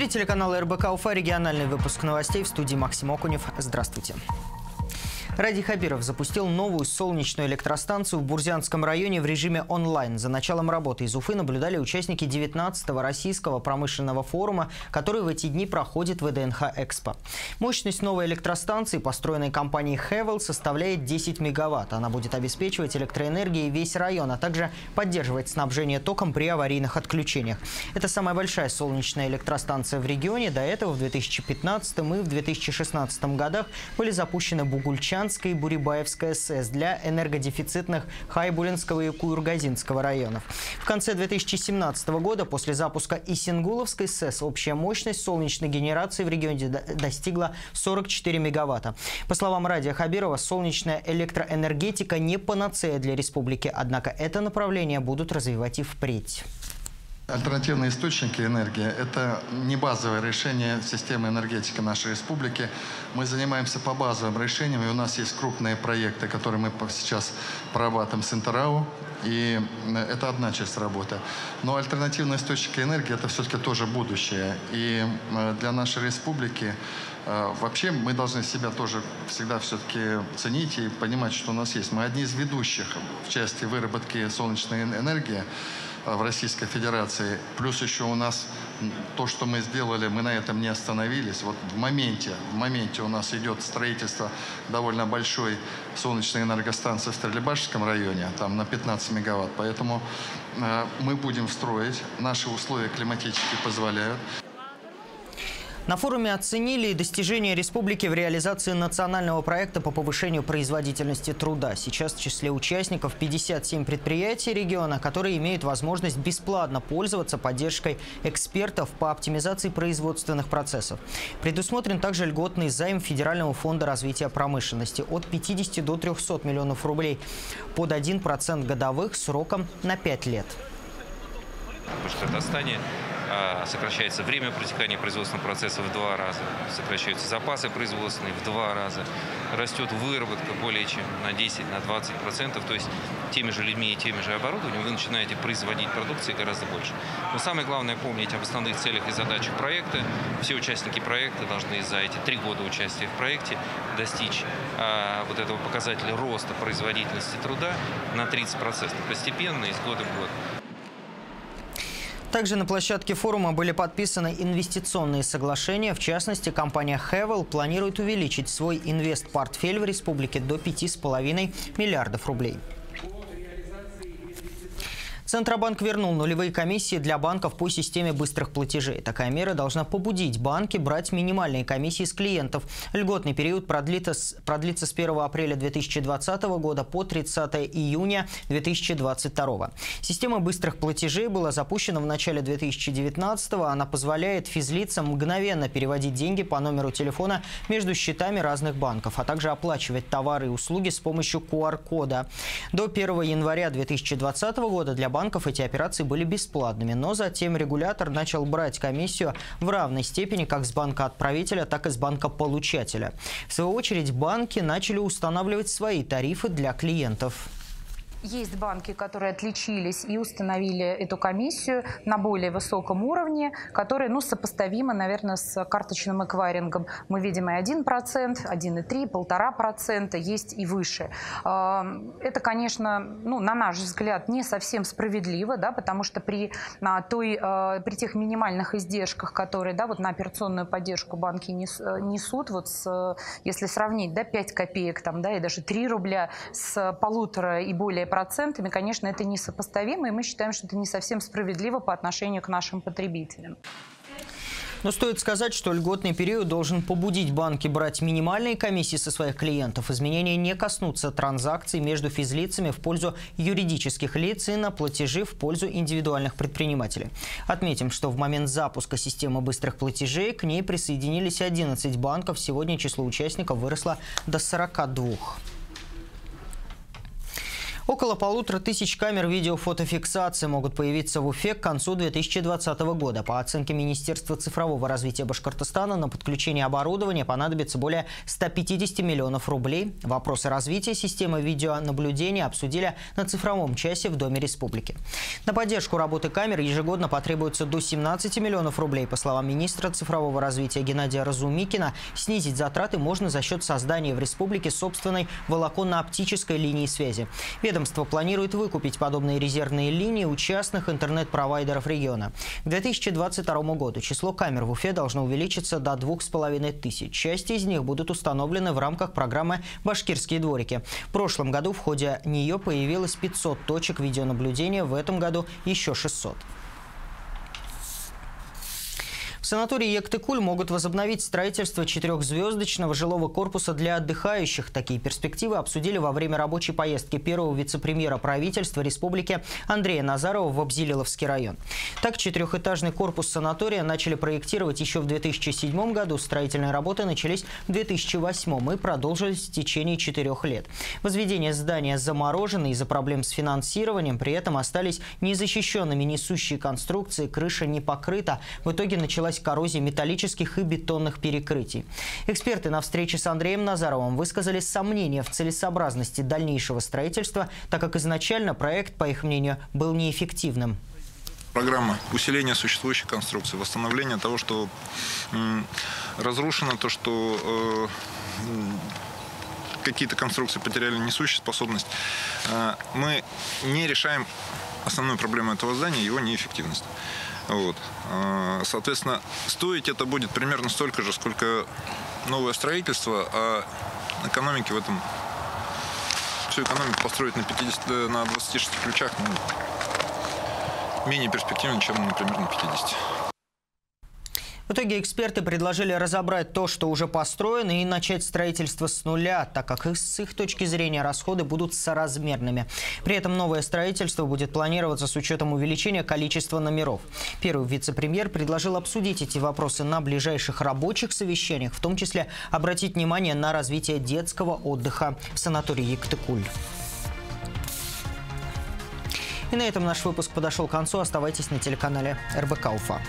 эфире телеканала РБК Уфа региональный выпуск новостей в студии Максим Окунев. Здравствуйте. Ради Хабиров запустил новую солнечную электростанцию в Бурзянском районе в режиме онлайн. За началом работы из Уфы наблюдали участники 19-го российского промышленного форума, который в эти дни проходит в ВДНХ «Экспо». Мощность новой электростанции, построенной компанией Хевел, составляет 10 мегаватт. Она будет обеспечивать электроэнергией весь район, а также поддерживать снабжение током при аварийных отключениях. Это самая большая солнечная электростанция в регионе. До этого в 2015 и в 2016 годах были запущены Бугульчан, Луганская и Бурибаевская СС для энергодефицитных Хайбулинского и Куюргазинского районов. В конце 2017 года после запуска Исингуловской СЭС общая мощность солнечной генерации в регионе достигла 44 мегаватта. По словам Радия Хабирова, солнечная электроэнергетика не панацея для республики, однако это направление будут развивать и впредь. Альтернативные источники энергии – это не базовое решение системы энергетики нашей республики. Мы занимаемся по базовым решениям, и у нас есть крупные проекты, которые мы сейчас прорабатываем с Интерау, и это одна часть работы. Но альтернативные источники энергии – это все-таки тоже будущее. И э, для нашей республики э, Вообще мы должны себя тоже всегда все-таки ценить и понимать, что у нас есть. Мы одни из ведущих в части выработки солнечной энергии. Э, в Российской Федерации. Плюс еще у нас то, что мы сделали, мы на этом не остановились. Вот в моменте, в моменте у нас идет строительство довольно большой солнечной энергостанции в Стрелебашском районе, там на 15 мегаватт. Поэтому э, мы будем строить, наши условия климатические позволяют. На форуме оценили достижения республики в реализации национального проекта по повышению производительности труда. Сейчас в числе участников 57 предприятий региона, которые имеют возможность бесплатно пользоваться поддержкой экспертов по оптимизации производственных процессов. Предусмотрен также льготный займ Федерального фонда развития промышленности от 50 до 300 миллионов рублей под 1% годовых сроком на 5 лет. В Башкортостане а, сокращается время протекания производственного процесса в два раза, сокращаются запасы производственные в два раза, растет выработка более чем на 10-20%, на процентов, то есть теми же людьми и теми же оборудованием вы начинаете производить продукции гораздо больше. Но самое главное помнить об основных целях и задачах проекта. Все участники проекта должны за эти три года участия в проекте достичь а, вот этого показателя роста производительности труда на 30% постепенно из года в год. Также на площадке форума были подписаны инвестиционные соглашения. В частности, компания Hevel планирует увеличить свой инвест-портфель в республике до 5,5 миллиардов рублей. Центробанк вернул нулевые комиссии для банков по системе быстрых платежей. Такая мера должна побудить банки брать минимальные комиссии с клиентов. Льготный период продлится продлится с 1 апреля 2020 года по 30 июня 2022. Система быстрых платежей была запущена в начале 2019 -го. Она позволяет физлицам мгновенно переводить деньги по номеру телефона между счетами разных банков, а также оплачивать товары и услуги с помощью QR-кода. До 1 января 2020 года для банков банков эти операции были бесплатными, но затем регулятор начал брать комиссию в равной степени как с банка-отправителя, так и с банка-получателя. В свою очередь банки начали устанавливать свои тарифы для клиентов. Есть банки, которые отличились и установили эту комиссию на более высоком уровне, которая ну, сопоставима, наверное, с карточным эквайрингом. Мы видим и 1%, 1,3%, 1,5%, есть и выше. Это, конечно, ну, на наш взгляд, не совсем справедливо, да, потому что при, той, а, при тех минимальных издержках, которые да, вот на операционную поддержку банки несут, вот с, если сравнить да, 5 копеек там, да, и даже 3 рубля с полутора и более процентами, конечно, это несопоставимо, и мы считаем, что это не совсем справедливо по отношению к нашим потребителям. Но стоит сказать, что льготный период должен побудить банки брать минимальные комиссии со своих клиентов. Изменения не коснутся транзакций между физлицами в пользу юридических лиц и на платежи в пользу индивидуальных предпринимателей. Отметим, что в момент запуска системы быстрых платежей к ней присоединились 11 банков. Сегодня число участников выросло до 42. Около полутора тысяч камер видеофотофиксации могут появиться в Уфе к концу 2020 года. По оценке Министерства цифрового развития Башкортостана, на подключение оборудования понадобится более 150 миллионов рублей. Вопросы развития системы видеонаблюдения обсудили на цифровом часе в Доме Республики. На поддержку работы камер ежегодно потребуется до 17 миллионов рублей. По словам министра цифрового развития Геннадия Разумикина, снизить затраты можно за счет создания в республике собственной волоконно-оптической линии связи. Ведомство планирует выкупить подобные резервные линии у частных интернет-провайдеров региона. К 2022 году число камер в Уфе должно увеличиться до двух с половиной тысяч. Часть из них будут установлены в рамках программы «Башкирские дворики». В прошлом году в ходе нее появилось 500 точек видеонаблюдения, в этом году еще 600. Санатории Ектыкуль могут возобновить строительство четырехзвездочного жилого корпуса для отдыхающих. Такие перспективы обсудили во время рабочей поездки первого вице-премьера правительства республики Андрея Назарова в Обзилиловский район. Так, четырехэтажный корпус санатория начали проектировать еще в 2007 году. Строительные работы начались в 2008 и продолжились в течение четырех лет. Возведение здания заморожено из-за проблем с финансированием. При этом остались незащищенными несущие конструкции, крыша не покрыта. В итоге началась началась коррозия металлических и бетонных перекрытий. Эксперты на встрече с Андреем Назаровым высказали сомнения в целесообразности дальнейшего строительства, так как изначально проект, по их мнению, был неэффективным. Программа усиления существующей конструкции, восстановления того, что разрушено, то, что э, какие-то конструкции потеряли несущую способность. Э, мы не решаем основную проблему этого здания, его неэффективность. Вот. А, соответственно, стоить это будет примерно столько же, сколько новое строительство, а экономики в этом всю экономику построить на, 50, на 26 ключах ну, менее перспективно, чем, например, на 50. Итоге эксперты предложили разобрать то, что уже построено, и начать строительство с нуля, так как с их точки зрения расходы будут соразмерными. При этом новое строительство будет планироваться с учетом увеличения количества номеров. Первый вице-премьер предложил обсудить эти вопросы на ближайших рабочих совещаниях, в том числе обратить внимание на развитие детского отдыха в санатории Ектыкуль. И на этом наш выпуск подошел к концу. Оставайтесь на телеканале РБК Уфа.